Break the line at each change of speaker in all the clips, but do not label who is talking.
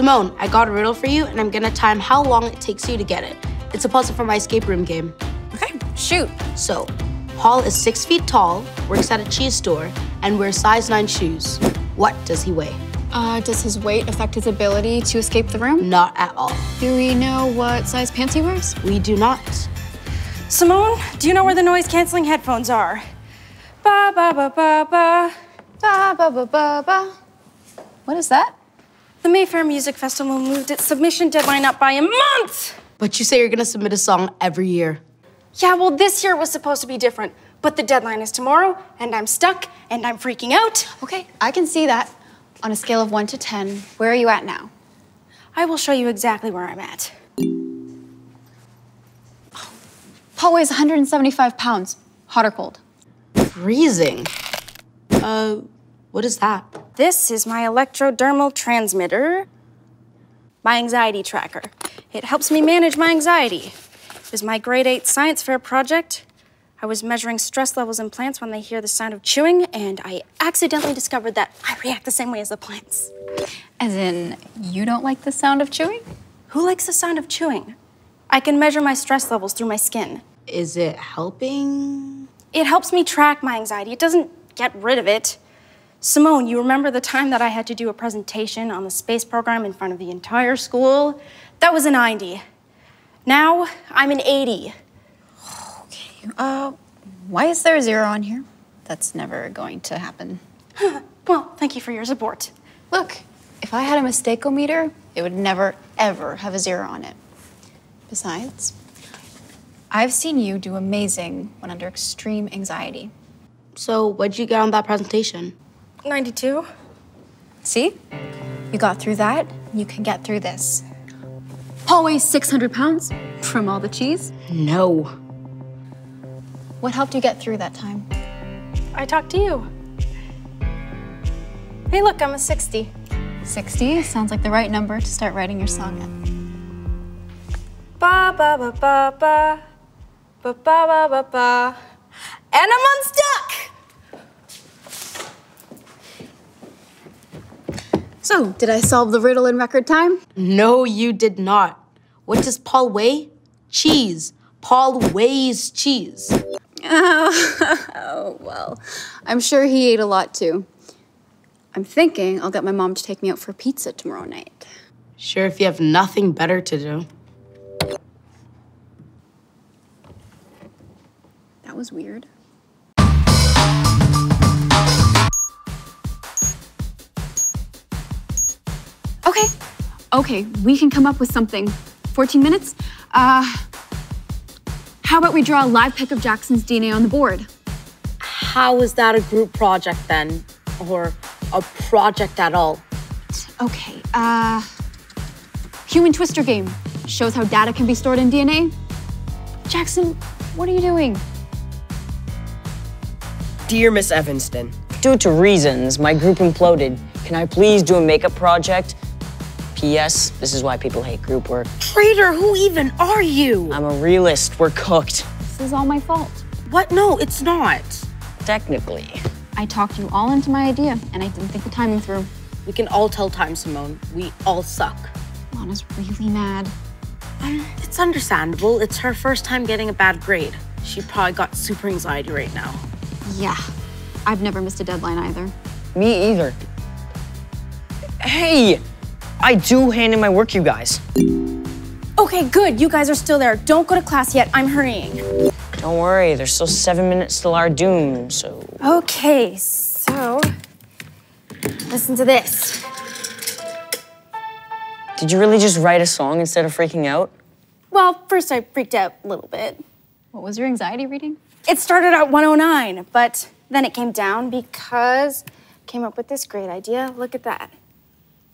Simone, I got a riddle for you, and I'm gonna time how long it takes you to get it. It's a puzzle for my escape room game.
Okay, shoot.
So, Paul is six feet tall, works at a cheese store, and wears size nine shoes. What does he weigh?
Uh, does his weight affect his ability to escape the room?
Not at all.
Do we know what size pants he wears?
We do not.
Simone, do you know where the noise canceling headphones are? Ba ba ba ba ba.
Ba ba ba ba ba. What is that?
The Mayfair Music Festival moved its submission deadline up by a month.
But you say you're gonna submit a song every year.
Yeah, well, this year was supposed to be different, but the deadline is tomorrow, and I'm stuck, and I'm freaking out.
Okay, I can see that. On a scale of one to 10, where are you at now?
I will show you exactly where I'm at.
Paul weighs 175 pounds. Hot or cold?
Freezing. Uh, what is that?
This is my electrodermal transmitter, my anxiety tracker. It helps me manage my anxiety. It was my grade 8 science fair project. I was measuring stress levels in plants when they hear the sound of chewing, and I accidentally discovered that I react the same way as the plants.
As in, you don't like the sound of chewing?
Who likes the sound of chewing? I can measure my stress levels through my skin.
Is it helping?
It helps me track my anxiety. It doesn't get rid of it. Simone, you remember the time that I had to do a presentation on the space program in front of the entire school? That was a 90. Now I'm an 80.
Okay, uh, why is there a zero on here? That's never going to happen.
Well, thank you for your support.
Look, if I had a mistakeometer, it would never, ever have a zero on it. Besides, I've seen you do amazing when under extreme anxiety.
So, what'd you get on that presentation?
92?
See? You got through that, you can get through this. Paul weighs 600 pounds from all the cheese.
No.
What helped you get through that time?
I talked to you. Hey, look, I'm a 60.
60 sounds like the right number to start writing your song at.
Ba ba ba ba ba. Ba ba ba ba ba. And I'm unstuck!
So, did I solve the riddle in record time?
No, you did not. What does Paul weigh? Cheese. Paul weighs cheese.
Oh, well, I'm sure he ate a lot too. I'm thinking I'll get my mom to take me out for pizza tomorrow night.
Sure, if you have nothing better to do.
That was weird. Okay, we can come up with something. 14 minutes? Uh, how about we draw a live pic of Jackson's DNA on the board?
How is that a group project then? Or a project at all?
Okay, uh, human twister game shows how data can be stored in DNA. Jackson, what are you doing?
Dear Miss Evanston, due to reasons, my group imploded. Can I please do a makeup project? P.S. This is why people hate group work.
Traitor, who even are you?
I'm a realist. We're cooked.
This is all my fault.
What? No, it's not.
Technically.
I talked you all into my idea, and I didn't think the timing through.
We can all tell time, Simone. We all suck.
Lana's really mad.
Um, it's understandable. It's her first time getting a bad grade. She probably got super anxiety right now.
Yeah, I've never missed a deadline either.
Me either. Hey! I do hand in my work, you guys.
Okay, good. You guys are still there. Don't go to class yet. I'm hurrying.
Don't worry, there's still seven minutes till our doom, so.
Okay, so listen to this.
Did you really just write a song instead of freaking out?
Well, first I freaked out a little bit.
What was your anxiety reading?
It started at 109, but then it came down because I came up with this great idea. Look at that.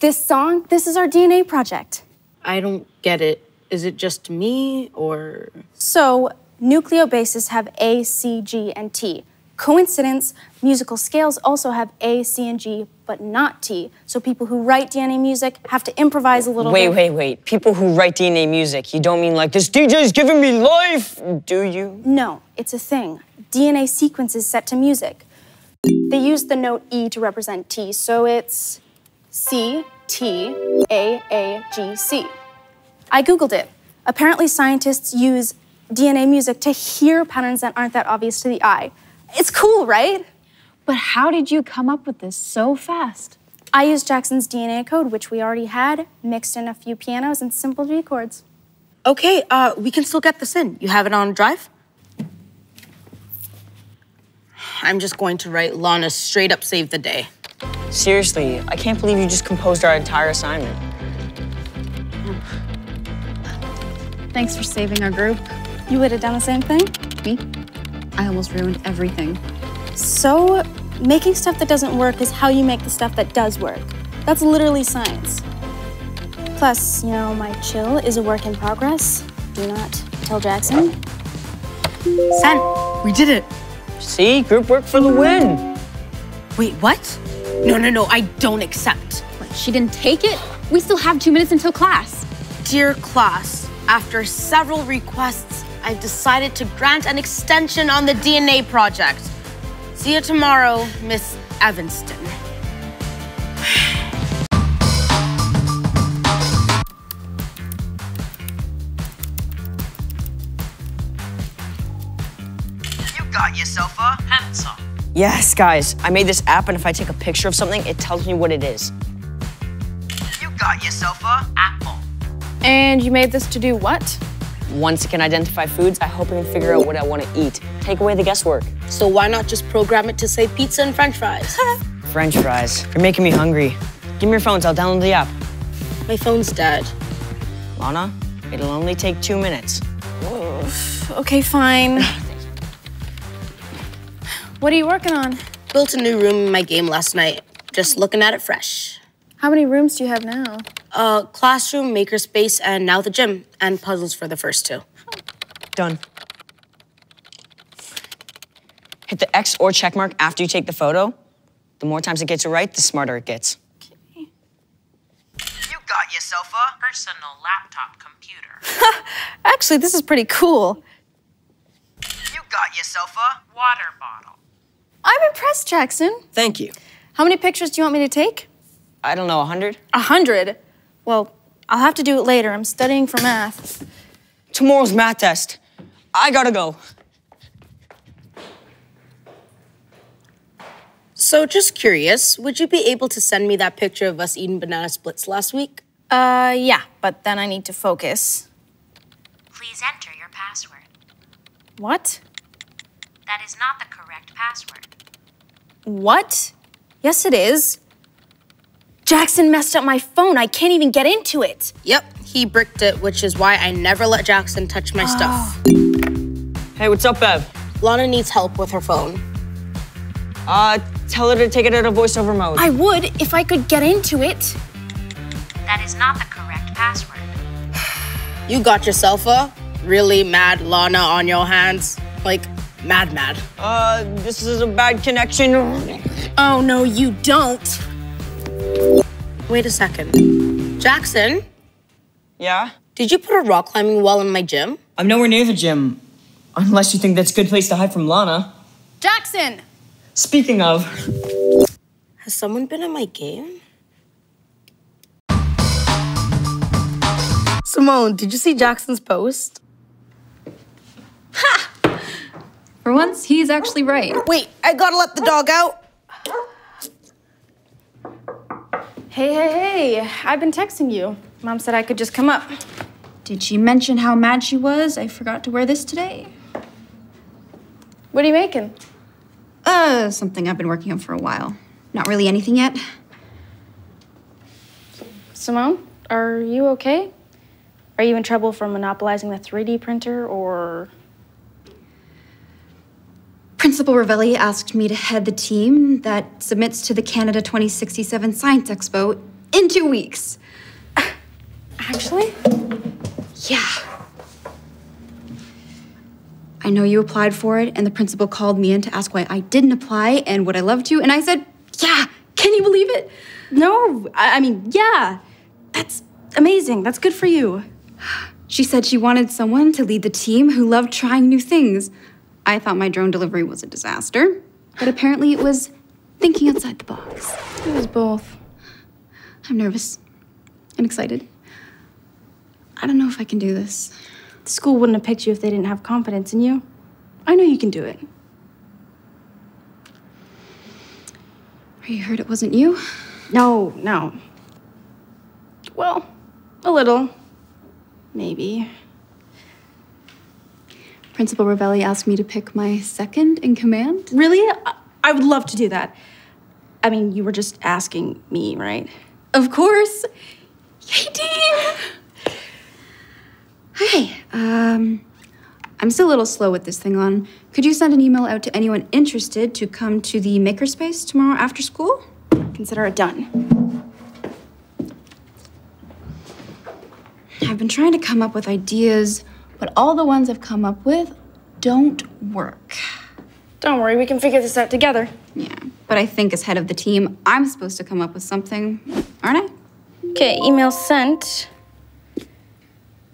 This song, this is our DNA project.
I don't get it. Is it just me or.
So, nucleobases have A, C, G, and T. Coincidence, musical scales also have A, C, and G, but not T. So people who write DNA music have to improvise a little
Wait,
bit.
wait, wait. Wait. People who write DNA music, you don't mean like this DJ's giving me life, do you?
No, it's a thing. DNA sequence is set to music. They use the note E to represent T, so it's C T A A G C. I Googled it. Apparently, scientists use DNA music to hear patterns that aren't that obvious to the eye. It's cool, right?
But how did you come up with this so fast?
I used Jackson's DNA code, which we already had, mixed in a few pianos and simple G chords.
Okay, uh, we can still get this in. You have it on drive? I'm just going to write Lana straight up save the day.
Seriously, I can't believe you just composed our entire assignment.
Thanks for saving our group.
You would have done the same thing?
Me? I almost ruined everything.
So, making stuff that doesn't work is how you make the stuff that does work. That's literally science. Plus, you know, my chill is a work in progress. Do not tell Jackson.
Sent. We did it.
See, group work for the win.
Wait, what? No, no, no, I don't accept.
What, she didn't take it? We still have two minutes until class.
Dear class, after several requests, I've decided to grant an extension on the DNA project. See you tomorrow, Miss Evanston.
You got yourself a pencil.
Yes, guys, I made this app, and if I take a picture of something, it tells me what it is.
You got yourself a apple.
And you made this to do what?
Once it can identify foods, I hope it can figure out what I want to eat. Take away the guesswork.
So why not just program it to say pizza and french fries?
French fries. You're making me hungry. Give me your phones, I'll download the app.
My phone's dead.
Lana, it'll only take two minutes.
Okay, fine. what are you working on?
Built a new room in my game last night. Just looking at it fresh.
How many rooms do you have now?
Uh, classroom, makerspace, and now the gym, and puzzles for the first two.
Done. Hit the X or check mark after you take the photo. The more times it gets it right, the smarter it gets.
You got yourself a personal laptop computer.
Actually, this is pretty cool.
You got yourself a water bottle.
I'm impressed, Jackson.
Thank you.
How many pictures do you want me to take?
I don't know, a 100?
A hundred. Well, I'll have to do it later. I'm studying for math.
Tomorrow's math test. I gotta go.
So, just curious, would you be able to send me that picture of us eating banana splits last week?
Uh, yeah, but then I need to focus.
Please enter your password.
What?
That is not the correct password.
What? Yes, it is. Jackson messed up my phone. I can't even get into it.
Yep, he bricked it, which is why I never let Jackson touch my stuff.
Hey, what's up, Bev?
Lana needs help with her phone.
Uh, tell her to take it out of voiceover mode.
I would if I could get into it.
That is not the correct password.
You got yourself a really mad Lana on your hands. Like, mad, mad.
Uh, this is a bad connection.
Oh, no, you don't.
Wait a second. Jackson,
Yeah?
did you put a rock climbing wall in my gym?
I'm nowhere near the gym. Unless you think that's a good place to hide from Lana.
Jackson!
Speaking of,
Has someone been in my game? Simone, did you see Jackson's post?
For once, he's actually right.
Wait, I gotta let the dog out.
Hey, hey, hey. I've been texting you. Mom said I could just come up.
Did she mention how mad she was? I forgot to wear this today.
What are you making?
Uh, something I've been working on for a while. Not really anything yet.
Simone, are you okay? Are you in trouble for monopolizing the 3D printer or.
Principal Rovelli asked me to head the team that submits to the Canada 2067 Science Expo in two weeks.
Actually?
Yeah. I know you applied for it, and the principal called me in to ask why I didn't apply and would I love to, and I said, yeah, can you believe it?
No, I, I mean, yeah. That's amazing. That's good for you.
She said she wanted someone to lead the team who loved trying new things. I thought my drone delivery was a disaster, but apparently it was thinking outside the box.
It was both.
I'm nervous and excited. I don't know if I can do this.
The school wouldn't have picked you if they didn't have confidence in you. I know you can do it.
Are you hurt it wasn't you?
No, no. Well, a little. Maybe.
Principal Rovelli asked me to pick my second in command.
Really? I- would love to do that. I mean, you were just asking me, right?
Of course. Yay, team! Hi. Um, I'm still a little slow with this thing on. Could you send an email out to anyone interested to come to the makerspace tomorrow after school?
Consider it done.
I've been trying to come up with ideas, but all the ones I've come up with don't work.
Don't worry, we can figure this out together.
Yeah, but I think as head of the team, I'm supposed to come up with something, aren't I?
Okay, email sent.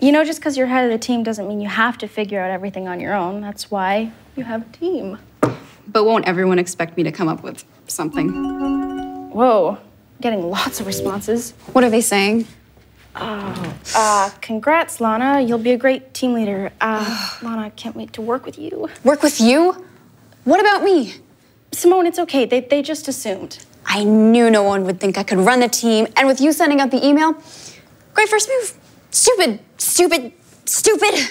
You know, just because you're head of the team doesn't mean you have to figure out everything on your own. That's why you have a team.
But won't everyone expect me to come up with something?
Whoa, getting lots of responses.
What are they saying?
Uh, congrats, Lana. You'll be a great team leader. Uh, Lana, I can't wait to work with you.
Work with you? What about me?
Simone, it's okay. They, they just assumed.
I knew no one would think I could run the team, and with you sending out the email, great first move. Stupid, stupid, stupid.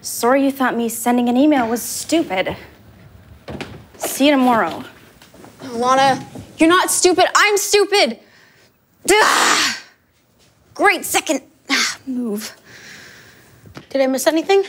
Sorry you thought me sending an email was stupid. See you tomorrow.
Lana, you're not stupid. I'm stupid. Ugh. Great second ah, move.
Did I miss anything?